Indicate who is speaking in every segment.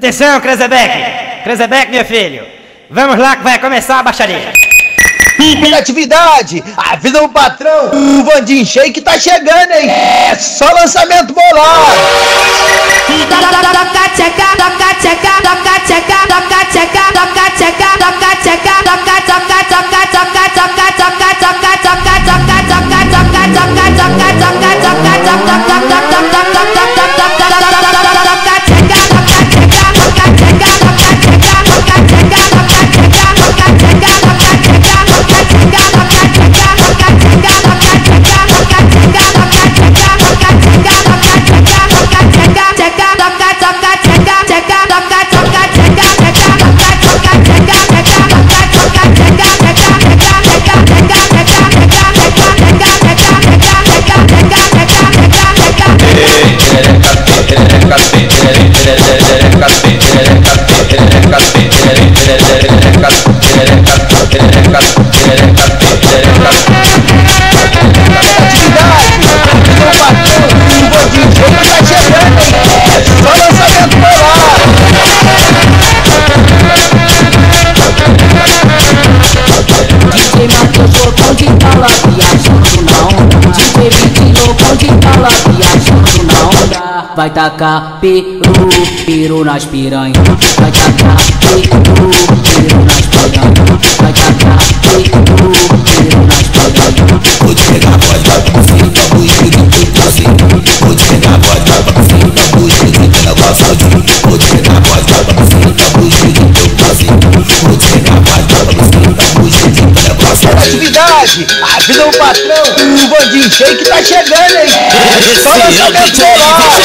Speaker 1: Atenção, Krezebeck! Krezebeck, meu filho! Vamos lá que vai começar a baixaria!
Speaker 2: Atividade! Avisa o patrão! O Vandin Shake tá chegando, hein? É só lançamento bolado!
Speaker 3: Toca tcheca, toca tcheca, toca tcheca, toca tcheca, toca tcheca, toca tcheca, toca toca toca toca toca toca toca toca toca toca DJ Matheus loucão de tala viajando na onda DJ Beat loucão de tala viajando Vai tacar peru, peru nas piranha Vai tacar peru, peru nas piranha Vai tacar peru
Speaker 2: Jorge, avisa é o patrão, o bandinho shake tá chegando, hein? Fala, seu cancelado!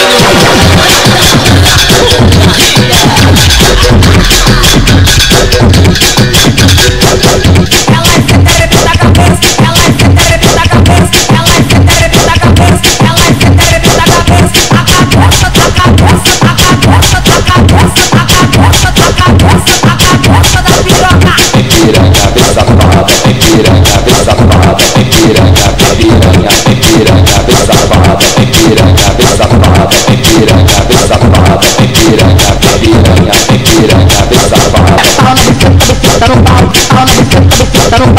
Speaker 2: That'll